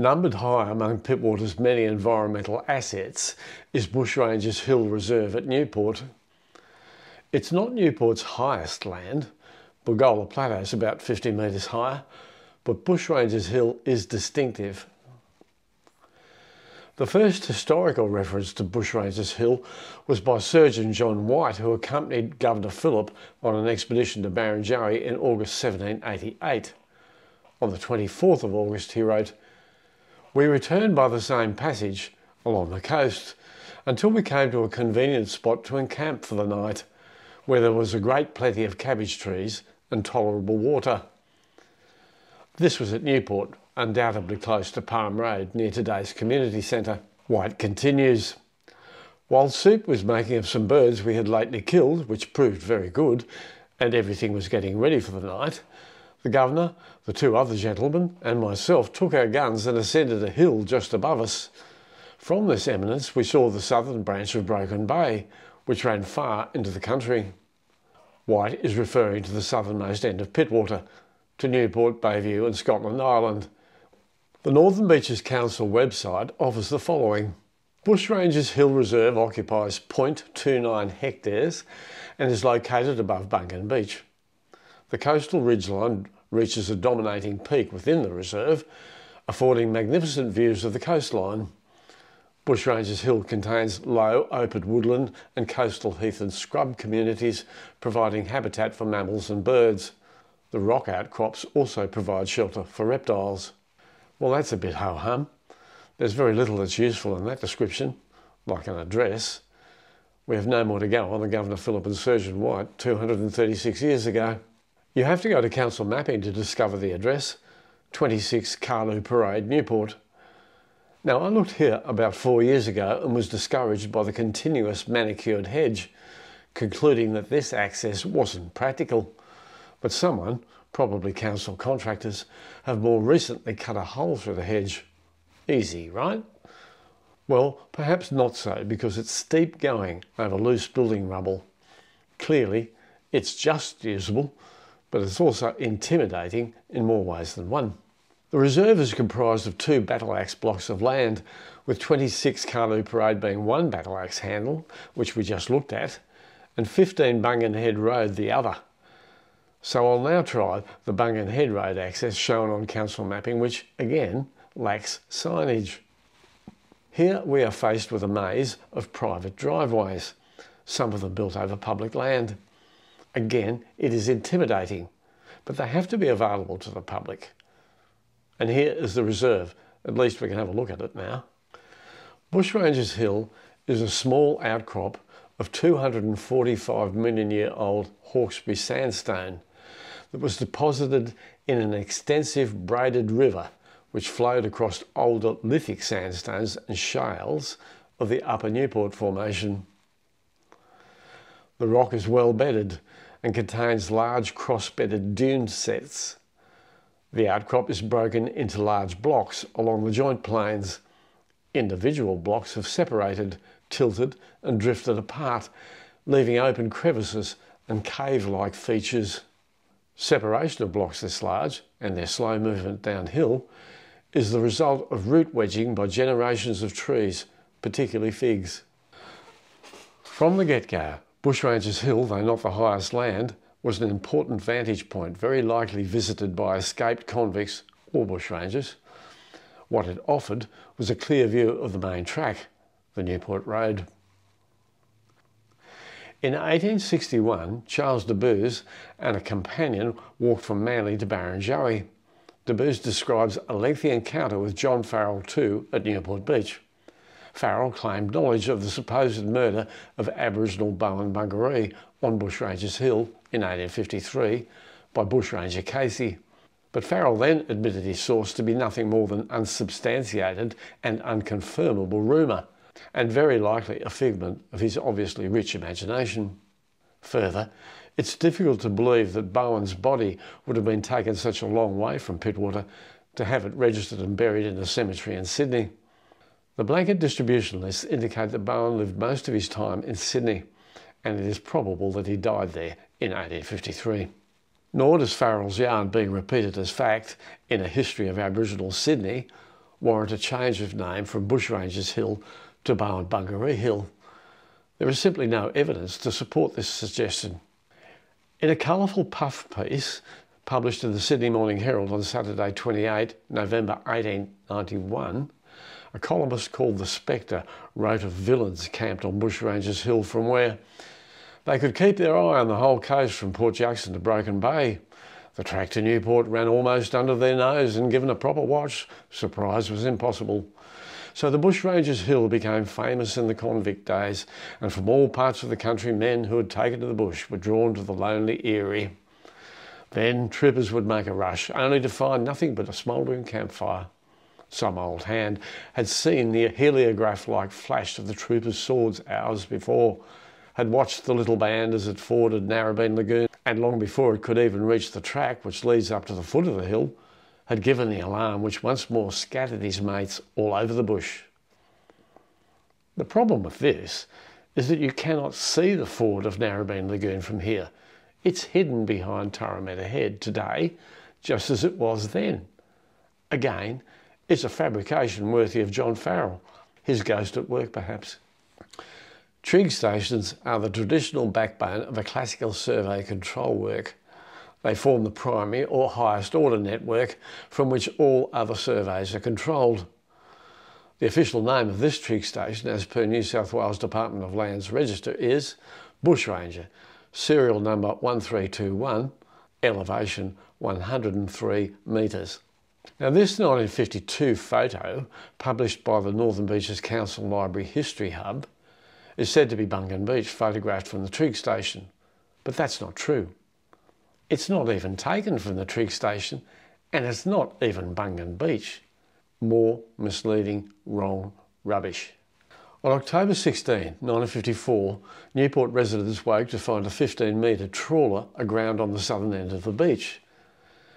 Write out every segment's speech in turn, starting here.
Numbered high among Pittwater's many environmental assets is Bushrangers Hill Reserve at Newport. It's not Newport's highest land, Bilgola Plateau is about 50 metres higher, but Bushrangers Hill is distinctive. The first historical reference to Bushrangers Hill was by Surgeon John White, who accompanied Governor Phillip on an expedition to Barrenjoey in August 1788. On the 24th of August, he wrote, we returned by the same passage along the coast until we came to a convenient spot to encamp for the night, where there was a great plenty of cabbage trees and tolerable water. This was at Newport, undoubtedly close to Palm Road, near today's community centre. White continues. While soup was making of some birds we had lately killed, which proved very good, and everything was getting ready for the night, the governor, the two other gentlemen, and myself took our guns and ascended a hill just above us. From this eminence we saw the southern branch of Broken Bay, which ran far into the country. White is referring to the southernmost end of Pittwater, to Newport, Bayview and Scotland Island. The Northern Beaches Council website offers the following. Bushrangers Hill Reserve occupies 0.29 hectares and is located above Bungan Beach. The coastal ridgeline reaches a dominating peak within the reserve, affording magnificent views of the coastline. Bushrangers Hill contains low open woodland and coastal heath and scrub communities, providing habitat for mammals and birds. The rock outcrops also provide shelter for reptiles. Well, that's a bit ho-hum. There's very little that's useful in that description, like an address. We have no more to go on than Governor Phillip and Surgeon White 236 years ago. You have to go to council mapping to discover the address, 26 Carlew Parade, Newport. Now I looked here about four years ago and was discouraged by the continuous manicured hedge, concluding that this access wasn't practical. But someone, probably council contractors, have more recently cut a hole through the hedge. Easy, right? Well, perhaps not so because it's steep going over loose building rubble. Clearly, it's just usable but it's also intimidating in more ways than one. The reserve is comprised of two battle axe blocks of land, with 26 Carlew Parade being one battle axe handle, which we just looked at, and 15 Bungan Head Road the other. So I'll now try the Bungan Head Road access shown on council mapping, which again lacks signage. Here we are faced with a maze of private driveways, some of them built over public land. Again, it is intimidating, but they have to be available to the public. And here is the reserve. At least we can have a look at it now. Bushrangers Hill is a small outcrop of 245 million year old Hawkesbury sandstone that was deposited in an extensive braided river which flowed across older lithic sandstones and shales of the Upper Newport Formation. The rock is well bedded and contains large cross-bedded dune sets. The outcrop is broken into large blocks along the joint planes. Individual blocks have separated, tilted and drifted apart, leaving open crevices and cave-like features. Separation of blocks this large and their slow movement downhill is the result of root wedging by generations of trees, particularly figs. From the get-go, Bushrangers Hill, though not the highest land, was an important vantage point, very likely visited by escaped convicts or bushrangers. What it offered was a clear view of the main track, the Newport Road. In 1861, Charles de Boos and a companion walked from Manly to Barrenjoey. De Boos describes a lengthy encounter with John Farrell II at Newport Beach. Farrell claimed knowledge of the supposed murder of Aboriginal Bowen Bungaree on Bushrangers Hill in 1853 by bushranger Casey. But Farrell then admitted his source to be nothing more than unsubstantiated and unconfirmable rumour, and very likely a figment of his obviously rich imagination. Further, it's difficult to believe that Bowen's body would have been taken such a long way from Pittwater to have it registered and buried in a cemetery in Sydney. The blanket distribution lists indicate that Bowen lived most of his time in Sydney, and it is probable that he died there in 1853. Nor does Farrell's yarn being repeated as fact in a history of Aboriginal Sydney warrant a change of name from Bushrangers Hill to Bowen Bungaree Hill. There is simply no evidence to support this suggestion. In a colourful puff piece published in the Sydney Morning Herald on Saturday 28 November 1891, a columnist called The Spectre wrote of villains camped on Bushrangers Hill from where they could keep their eye on the whole coast from Port Jackson to Broken Bay. The track to Newport ran almost under their nose, and given a proper watch, surprise was impossible. So the Bushrangers Hill became famous in the convict days, and from all parts of the country, men who had taken to the bush were drawn to the lonely Eyrie. Then troopers would make a rush, only to find nothing but a smouldering campfire. Some old hand had seen the heliograph like flash of the troopers' swords hours before, had watched the little band as it forded Narrabeen Lagoon, and long before it could even reach the track which leads up to the foot of the hill, had given the alarm which once more scattered his mates all over the bush. The problem with this is that you cannot see the ford of Narrabeen Lagoon from here. It's hidden behind Turimetta Head today, just as it was then. Again, it's a fabrication worthy of John Farrell, his ghost at work perhaps. Trig stations are the traditional backbone of a classical survey control work. They form the primary or highest order network from which all other surveys are controlled. The official name of this trig station, as per New South Wales Department of Lands Register, is Bushranger, serial number 1321, elevation 103 metres. Now this 1952 photo, published by the Northern Beaches Council Library History Hub, is said to be Bungan Beach photographed from the trig station, but that's not true. It's not even taken from the trig station and it's not even Bungan Beach. More misleading, wrong rubbish. On October 16, 1954, Newport residents woke to find a 15 metre trawler aground on the southern end of the beach.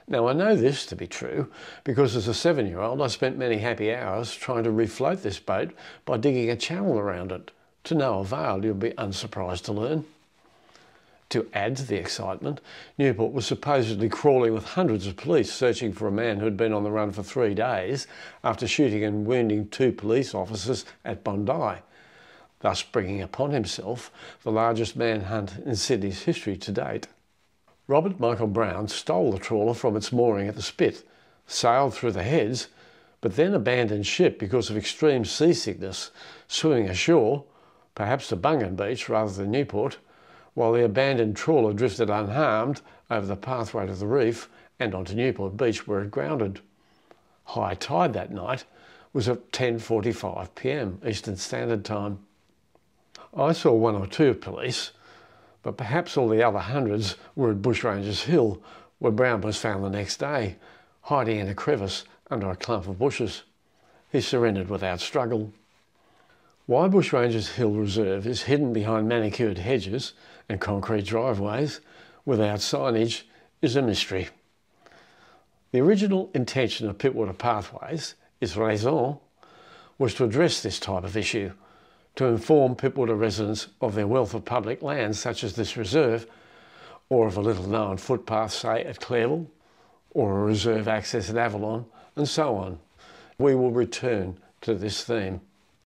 Now, I know this to be true because as a seven year old, I spent many happy hours trying to refloat this boat by digging a channel around it. To no avail, you'll be unsurprised to learn. To add to the excitement, Newport was supposedly crawling with hundreds of police searching for a man who had been on the run for three days after shooting and wounding two police officers at Bondi, thus bringing upon himself the largest manhunt in Sydney's history to date. Robert Michael Brown stole the trawler from its mooring at the Spit, sailed through the heads, but then abandoned ship because of extreme seasickness, swimming ashore, perhaps to Bungan Beach rather than Newport, while the abandoned trawler drifted unharmed over the pathway to the reef and onto Newport Beach where it grounded. High tide that night was at 10.45 pm Eastern Standard Time. I saw one or two police but perhaps all the other hundreds were at Bushrangers Hill, where Brown was found the next day, hiding in a crevice under a clump of bushes. He surrendered without struggle. Why Bushrangers Hill Reserve is hidden behind manicured hedges and concrete driveways without signage is a mystery. The original intention of Pittwater Pathways, its raison, was to address this type of issue to inform Pittwater residents of their wealth of public lands, such as this reserve, or of a little known footpath, say at Clareville, or a reserve access at Avalon, and so on. We will return to this theme.